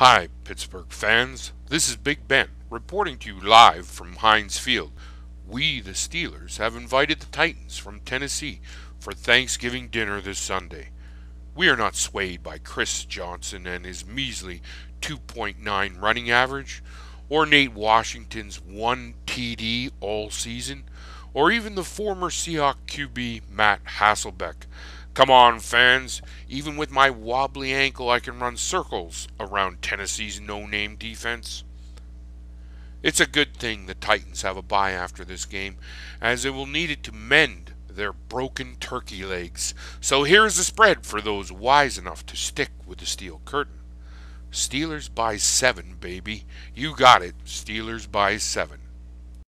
Hi, Pittsburgh fans. This is Big Ben reporting to you live from Heinz Field. We, the Steelers, have invited the Titans from Tennessee for Thanksgiving dinner this Sunday. We are not swayed by Chris Johnson and his measly 2.9 running average, or Nate Washington's 1 TD all season, or even the former Seahawk QB Matt Hasselbeck. Come on, fans. Even with my wobbly ankle, I can run circles around Tennessee's no name defense. It's a good thing the Titans have a bye after this game, as they will need it to mend their broken turkey legs. So here's the spread for those wise enough to stick with the steel curtain. Steelers by seven, baby. You got it. Steelers by seven.